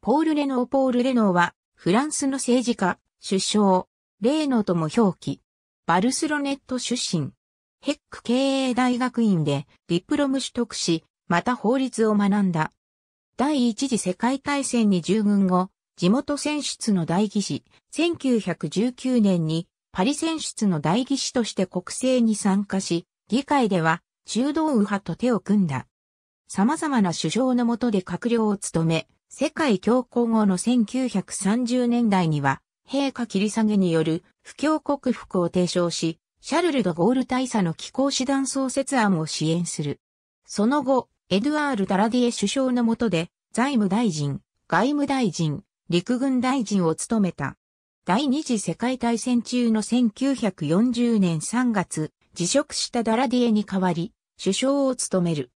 ポール・レノー・ポール・レノーは、フランスの政治家、首相、レーノとも表記。バルスロネット出身。ヘック経営大学院でディプロム取得し、また法律を学んだ。第一次世界大戦に従軍後、地元選出の代議士、1919年にパリ選出の代議士として国政に参加し、議会では中道右派と手を組んだ。様々な首相の下で閣僚を務め、世界恐慌後の1930年代には、陛下切り下げによる不況克服を提唱し、シャルル・ド・ゴール大佐の気候師団創設案を支援する。その後、エドワール・ダラディエ首相の下で、財務大臣、外務大臣、陸軍大臣を務めた。第二次世界大戦中の1940年3月、辞職したダラディエに代わり、首相を務める。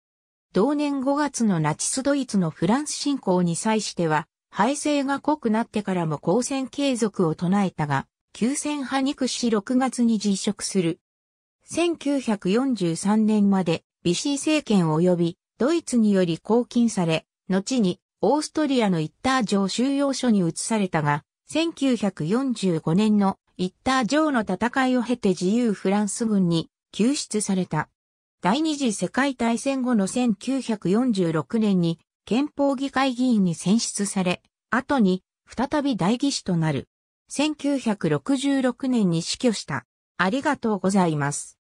同年5月のナチスドイツのフランス侵攻に際しては、敗勢が濃くなってからも交戦継続を唱えたが、休戦派に屈し6月に辞職する。1943年までビシー政権及びドイツにより拘禁され、後にオーストリアのイッター城収容所に移されたが、1945年のイッター城の戦いを経て自由フランス軍に救出された。第二次世界大戦後の1946年に憲法議会議員に選出され、後に再び代議士となる。1966年に死去した。ありがとうございます。